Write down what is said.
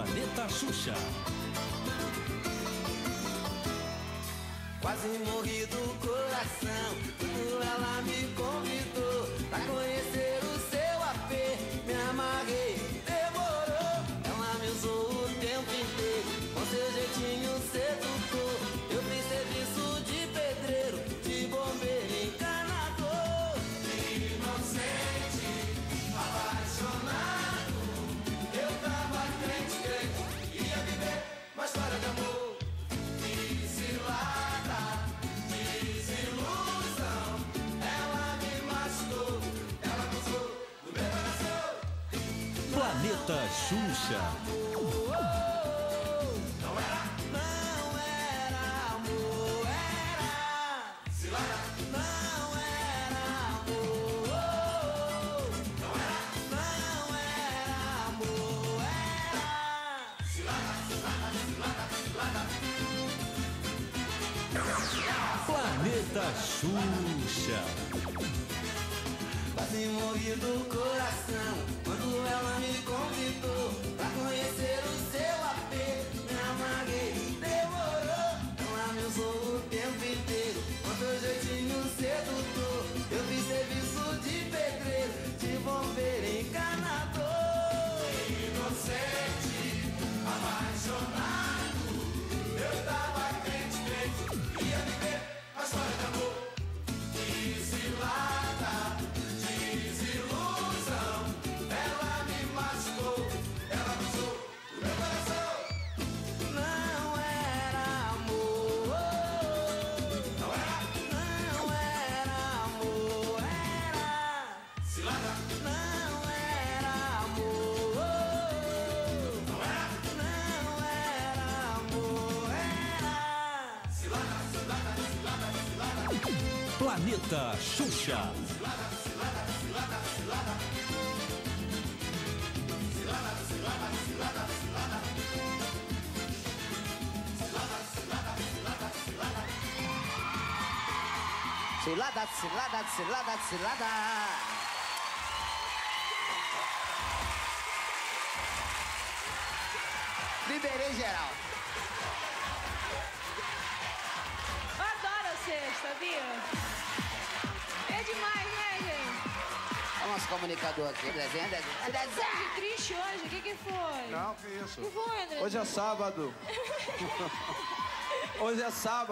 Planeta Xuxa. Quase morri do Planeta Xuxa. Não era, não era amor, era. Não era não era, não era. Planeta Xuxa. Quase morri do coração Planeta Xuxa. Cilada, cilada, cilada, cilada. Liberei geral. Eu adoro vocês, sabia? É demais, né, gente? Olha o nosso comunicador aqui. Desenha, desenha, Tá desenha. de triste hoje, o que que foi? Não, que isso. O que foi, André? Hoje é sábado. Hoje é sábado.